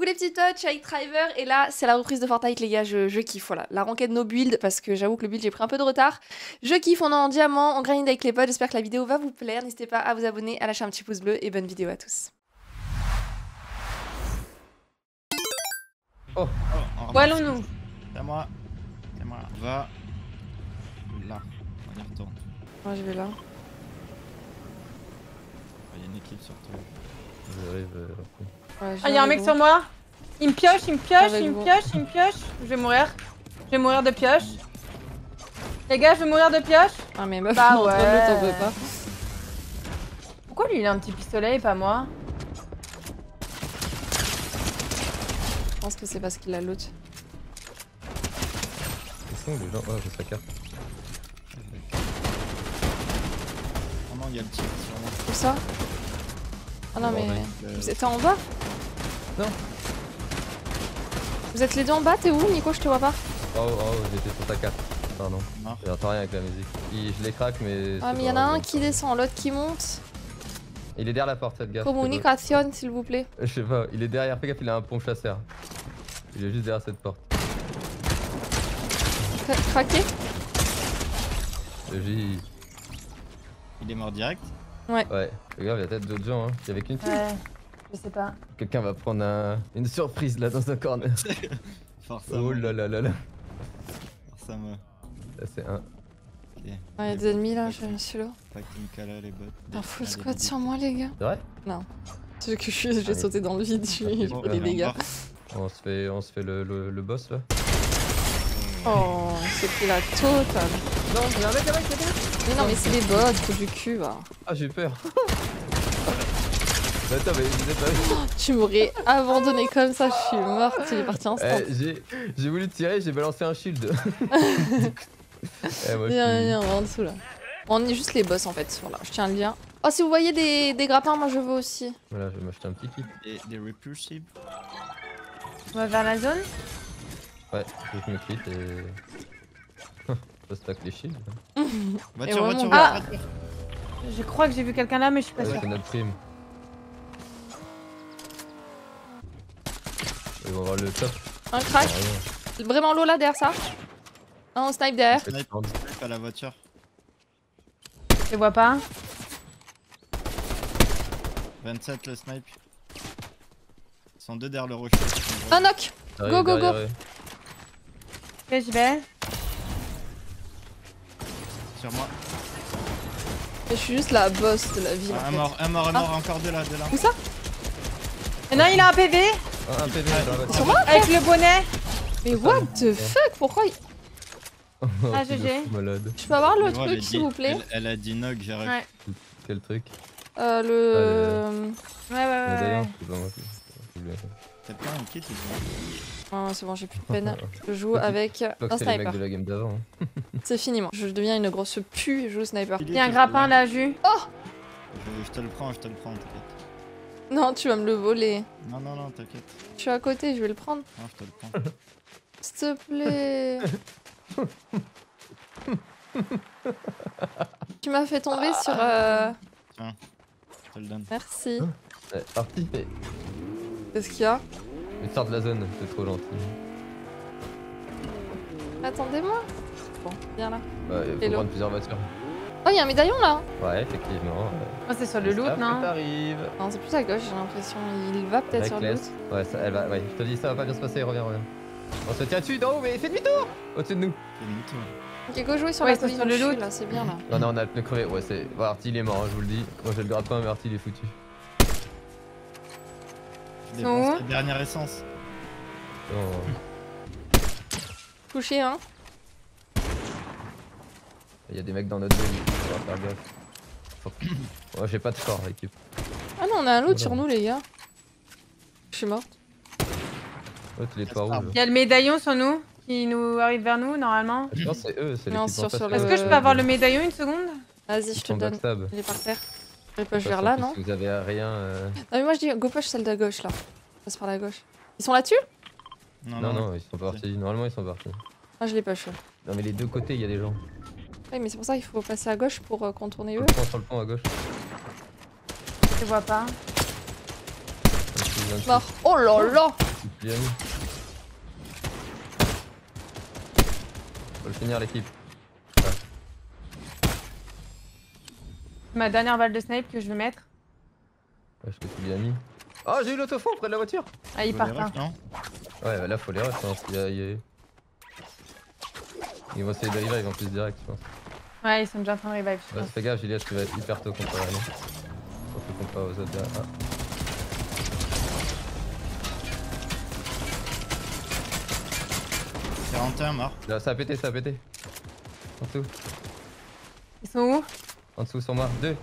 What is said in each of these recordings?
Coucou les petits touch, avec Driver, et là c'est la reprise de Fortnite les gars, je, je kiffe, voilà. La renquête no build, parce que j'avoue que le build j'ai pris un peu de retard. Je kiffe, on est en diamant, on grind avec les potes, j'espère que la vidéo va vous plaire, n'hésitez pas à vous abonner, à lâcher un petit pouce bleu, et bonne vidéo à tous. Oh, Où allons-nous C'est moi. C'est à moi. Va. Là. On y retourne. Moi je vais là. Il y a une équipe sur toi. J'arrive. euh, Ouais, Ah, y'a un mec vous. sur moi Il me pioche, il me pioche, il me pioche, il me pioche. Je vais mourir. Je vais mourir de pioche. Les gars, je vais mourir de pioche. Ah mais meuf, Bah ouais. t'en veux pas. Pourquoi lui il a un petit pistolet et pas moi Je pense que c'est parce qu'il a loot. Ils sont les gens? Oh, j'ai sa carte. Oh non, il y a le tir sur moi. Où ça? Ah non mais... Euh, Vous êtes en bas Non. Vous êtes les deux en bas, t'es où Nico, je te vois pas Oh, oh, j'étais sur ta carte. Pardon. Non. J'entends rien avec la musique. Il- je les craque, mais. Ah mais y en pas a un qui descend, l'autre qui monte. Il est derrière la porte, cette gaffe. Communication s'il vous plaît. Je sais pas, il est derrière. Fais gaffe, il a un pont chasseur. Il est juste derrière cette porte. Cra- Craqué? J'ai. Il est mort direct. Ouais, fais gaffe, il y a peut-être d'autres gens. Hein. Il y avait qu'une fille. Ouais, je sais pas. Quelqu'un va prendre un... une surprise là dans un corner. Forcément. oh là là là là. Forcément. Là, c'est un. Ok. Ah, y a des ennemis là, je suis là. Kala, les bots. Un full squad sur moi les gars. C'est vrai C'est que je suis, j'ai sauté dans le vide, je suis on dégâts. On se fait, on se fait le, le, le boss là. Oh, c'est pris la totale. Non, il y a un mec, un mec, c'est bon. Mais non mais c'est des bots, trou du cul va. Ah, j'ai peur. Mais attends, mais vous êtes pas. Tu m'aurais abandonné comme ça, je suis morte, il est parti instant. Eh, j'ai, voulu tirer, j'ai balancé un shield. eh, moi, Viens, viens, en dessous là. On est juste les boss en fait, voilà, je tiens le dire. Oh, si vous voyez des, des grappins, moi je veux aussi. Voilà, je vais m'acheter un petit kit. Des, des repulsives. On va vers la zone Ouais, je me quitte et. Je stack les shields. Voiture, voiture. Je crois que j'ai vu quelqu'un là, mais je suis pas Ouais, sûre. c'est notre prime. Ils vont voir le top. Un crack, Ah, vraiment low là derrière ça. Un snipe derrière. Snipe, snipe à la voiture. Je les vois pas. 27 le snipe. Ils sont deux derrière le rocher. Un knock Arrive Go, go, go. Ok, j'y vais. Sur moi. Je suis juste la boss de la ville. Ah, un mort, un mort, un mort, encore deux là, deux là. Où ça Et non, il a un PV Ah, un PV dans la voiture. Sur moi avec le bonnet. Mais what the fuck Pourquoi il- Ah, de GG. Je peux avoir le truc s'il vous plaît Elle, elle a dit nog, j'ai réussi. Ouais, Quel truc Euh, le... ouais, ouais, ouais. Médaillon ouais. C'est pas c'est un kit ou pas Ah, c'est bon, j'ai plus de peine. Je joue avec un c'est sniper. de la game d'avant. hein. C'est fini, moi. Je deviens une grosse pu et je joue au sniper. Il y a un grappin là, Jus. Je, je te le prends, je te le prends, t'inquiète. Non, tu vas me le voler. Non, non, non, t'inquiète. Je suis à côté, je vais le prendre. Non, je te le prends. S'il te plaît. tu m'as fait tomber sur... euh, Je te le donne. Merci. Ouais, parti. Qu'est-ce qu'il y a mais sors de la zone, c'est trop gentil. Attendez-moi. Bon, viens là. Ouais, il faut Hello. prendre plusieurs voitures. Oh, il y a un médaillon là Ouais, effectivement. ouais. Oh, c'est sur le loot, non. Non, c'est plus à gauche, j'ai l'impression. Il va peut-être sur le loot. Ouais, ça, elle va, ouais, je te dis, ça va pas bien se passer, reviens, reviens. On se tient dessus, d'en haut, mais fais demi-tour Au-dessus de nous. Fais demi-tour. Ok, go jouer sur Ouais, la colline sur le loot. là, c'est bien là. Non, non, on a le pneu crevé, ouais, c'est. Bon, Artie il est mort, hein, je vous le dis. Moi j'ai le grappin, mais Artie il est foutu. Sont dépense où la dernière essence. Non, Touché, hein Il y a des mecs dans notre zone, on va faire gaffe. Faut Ouais, j'ai pas de score, équipe. Ah non, on a un loot Voilà. sur nous, les gars. Je suis morte. Ouais, les. Il y a le médaillon sur nous qui nous arrive vers nous normalement. Je pense c'est eux, c'est Non, l'équipe sur- en face. sur là. le- Est-ce que je peux avoir le médaillon une seconde? Vas-y, je te le donne. Il est par terre. Parce vers là, non si Vous avez rien. euh, Non, mais moi je dis go push celle de gauche là. Passe par la gauche. Ils sont là-dessus? Non, Non, non, ils sont partis. Normalement, ils sont partis. Ah, je les push. ouais. Non, mais les deux côtés, il y a des gens. Oui, mais c'est pour ça qu'il faut passer à gauche pour euh, contourner eux. sur le pont à gauche. Je vois pas. Mort. Oh là là. Faut le finir l'équipe. Ma dernière balle de snipe que je vais mettre. Ouais, je te suis bien mis. Oh, j'ai eu l'autofond près de la voiture Ah, il part pas. Ouais, bah là, faut les rush, je pense. Il y a- il y a- Ils vont essayer de revive en plus direct, je pense. Ouais, ils sont déjà en train de revive, je Ouais, pense. fais gaffe, Juliette, tu vas être hyper tôt contre Rani. Surtout contre aux autres derrière. Ah. Ah, 41 mort. Là, ça a pété, ça a pété. En dessous, Ils sont où? En dessous sur moi. Deux.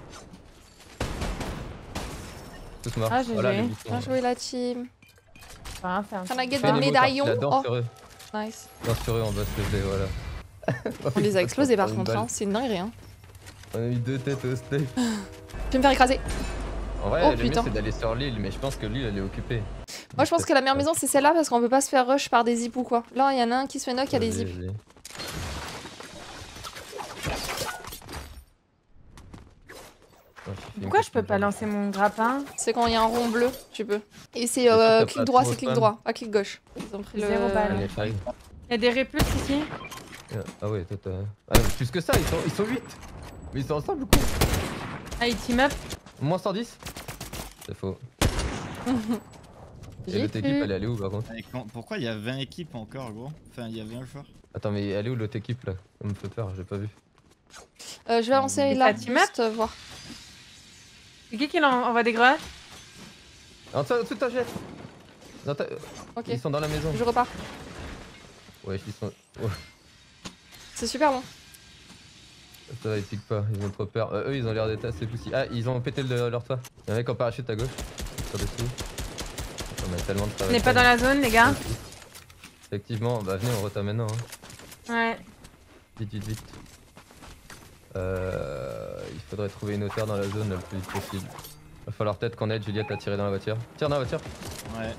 Tous morts. Ah, GG. Voilà, boutons. Bien joué la team. Faire. Can I get the médaillon Oh, sur eux. nice. Danse sur eux en bas, plaît, voilà. On les a explosés par contre, hein. c'est une dinguerie. Hein. On a mis deux têtes au steak. Je vais me faire écraser. En vrai, Oh, le mieux putain. c'est d'aller sur l'île, mais je pense que l'île elle est occupée. Moi je pense que la meilleure maison c'est celle-là parce qu'on peut pas se faire rush par des zips ou quoi. Là il y en a un qui se fait knock, il y a des zips. Pourquoi je peux pas lancer mon grappin C'est quand il y a un rond bleu, tu peux. Et c'est euh, clic droit, c'est clic droit, pas clic gauche. Ils ont pris le... Zéro balle. Il y a des répulses ici Ah ouais, toi t'as. Ah, mais plus que ça, ils sont, ils sont 8 Mais ils sont ensemble ou quoi Ah, ils team up Moins 110 C'est faux. Et l'autre équipe elle est allée où par contre? Pourquoi il y a 20 équipes encore, gros? Enfin, il y a 20 joueurs. Attends, mais elle est où l'autre équipe là? Ça me fait peur, j'ai pas vu. Euh, je vais avancer Et là, ta team up juste euh, voir. C'est qui qui en- envoie des grenades En dessous, en dessous de ta jette Dans ta- Ok, Ils sont dans la maison. je repars. Ouais, ils sont. Ouais, C'est super bon. ça va, ils piquent pas, ils ont trop peur. Euh, eux, ils ont l'air d'être assez poussés. Ah, ils ont pété le- leur toit. Il y a un mec en parachute à gauche. Sur dessous. On a tellement de On n'est pas dans la zone, les gars Effectivement, bah venez, on reta maintenant. Hein. Ouais. Vite, vite, vite. Euh, il faudrait trouver une hauteur dans la zone le plus vite possible. Va falloir peut-être qu'on aide Juliette à tirer dans la voiture. Tire dans la voiture. Ouais.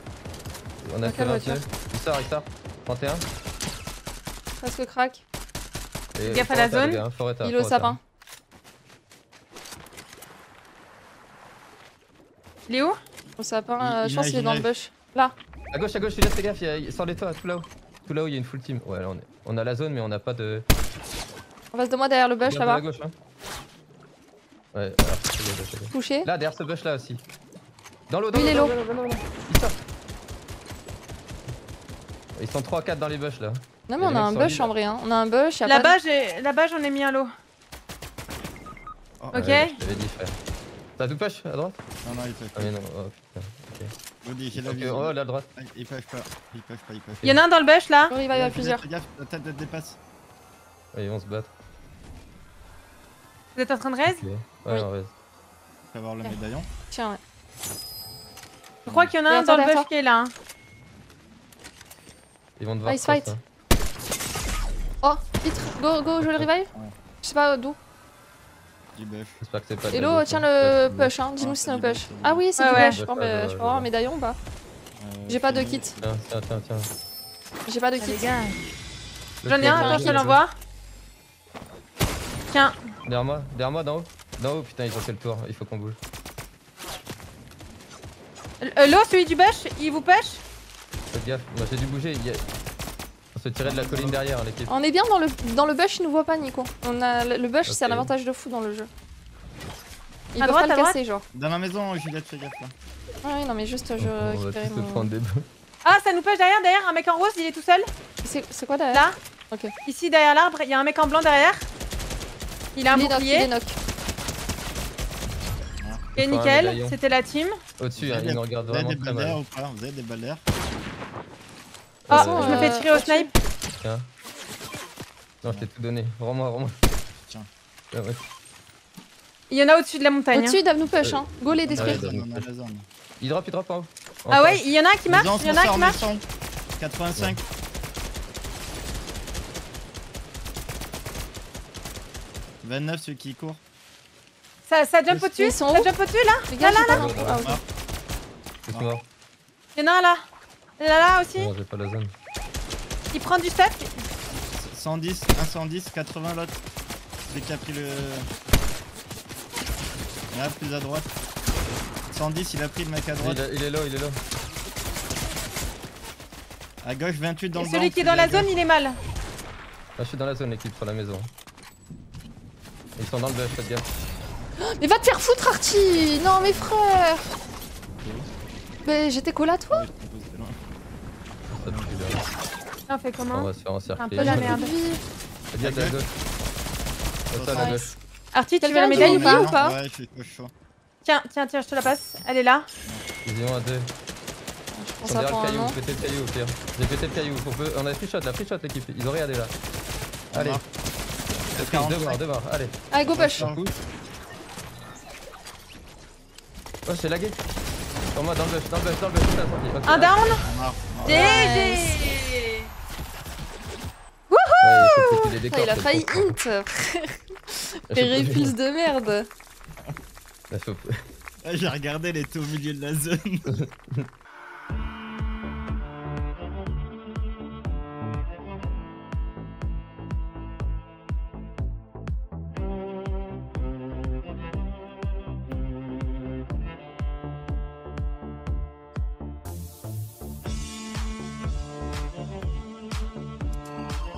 On a fait quelle 29. Il sort, il sort. 31. Presque crack. Et Gaffe à la zone. gars, Il est au sapin. Il est où? Au sapin, Il- euh, je pense qu'il est dans le bush. Là. À gauche, à gauche, Juliette, fais gaffe, il y a- il sort les toits, tout là-haut. Tout là-haut, il y a une full team. Ouais, là, on, est... on a la zone, mais on n'a pas de. En face de moi derrière le bush là-bas. gauche, hein. Ouais. Touché. Là, derrière ce bush là aussi. Dans l'eau, dans il l'eau. Il sort. Ils sont 3-4 dans les bush là. Non Il mais on a un bush en vrai. Hein. On a un bush. de- Là-bas, j'ai là-bas, j'en ai mis un lot. Oh, Ok. Ouais, je t'avais dit, frère. T'as tout push à droite? Non, non, il peut Ah, pas. mais non, oh putain. Ok, vision. oh là, à droite. Ah, Il push pas. Il push pas, il push pas. Il y en a un dans le bush là. Oh, il va y avoir Fais plusieurs. Fais gaffe, la tête dépasse. Ouais, ils vont se battre. Vous êtes en train de raise. Ouais, Oui. on. Faut avoir le médaillon. Tiens, ouais. Je crois qu'il y en a un dans le toi. qui est là. hein. Ils vont devoir Ice cross, fight. Oh, vite. Go, go, je le revive. Je sais pas d'où. Du buff. J'espère que c'est pas Hello, tiens le push, hein. Dis-nous Ah, si c'est un push. Ah oui, c'est Ouais, du ouais. push. Je peux avoir un médaillon ou pas Euh, J'ai pas de kit. Tiens, tiens, tiens, tiens. J'ai pas de Ah, kit. J'en ai un, attends, je te le l'envoie. Tiens. Derrière moi, derrière moi, d'en haut. D'en haut, putain, ils ont fait le tour. Il faut qu'on bouge. Euh, l'eau, celui du bush, il vous push Faites gaffe, moi j'ai dû bouger. il y a- On se tirait de la colline derrière, l'équipe. On est bien dans le, dans le bush, ils nous voient pas, Nico. On a, le bush, c'est un avantage de fou dans le jeu. Ils À peuvent droite, pas le casser, genre. Dans ma maison, Juliette, fais gaffe là. Ah oui, non, mais juste, je on va mon. des. Ah, ça nous push derrière, derrière, un mec en rose, il est tout seul. C'est c'est quoi derrière? Là, Ok. ici derrière l'arbre, il y a un mec en blanc derrière. Il a un Il il bouclier. est knock. Et Il faut un nickel, c'était la team. Au-dessus, hein, des- nous avez vraiment très mal. ou pas Vous avez des balles d'air Oh, je me fais euh, tirer au snipe. Tiens. Non, je t'ai tout donné. Rends-moi, rends-moi. Tiens. Ah ouais. Il y en a au-dessus de la montagne. hein. Au-dessus, ils doivent nous push, hein. Go les détruire. Il drop, il drop en haut. Ah ouais, il y en a un qui marche, il y en a un qui marche. maison. 85. 29 celui qui court. Ça, ça jump au-dessus Ça jump au-dessus là Les gars, Là, là. Ah, ok. Mort. Tous morts. Il y en a un là. Là, là aussi. Non, j'ai pas la zone. Il prend du stuff. 110, 110, 80 l'autre. Celui qui a pris le. Là, plus à droite. 110, il a pris le mec à droite. Il, est- il est là, il est là. À gauche, 28 dans le Celui banc, qui est dans la zone, il est mal. Ah, je suis dans la zone, l'équipe, sur la maison. Ils sont dans le buff, faites gaffe. Mais va te faire foutre, Artie Non, mes frères Mais j'étais collé à toi. Ah, On fait On comment va se faire encercler. peu la merde. Faites gaffe à la gauche. Faites ça à la gauche. Artie, tu veux la médaille ou pas ou Ouais. Tiens, tiens, tiens, je te la passe. Elle est là. Ils y vont à deux. Derrière prend le un caillou, pétez le caillou au pire. J'ai pété le caillou, on, peut... on a free shot là, free shot l'équipe. Ils ont regardé là. Allez, marche. Prise, 45. deux morts, deux morts, allez. Allez, go push. Oh, j'ai lagué. Sur moi, dans le bush, dans le bush, dans le bush, putain, sorti. Ok, Un down. GG Ouais, il les a c'est failli trop fort. int Je Des sais pas. réfills de merde J'ai regardé, elle était au milieu de la zone.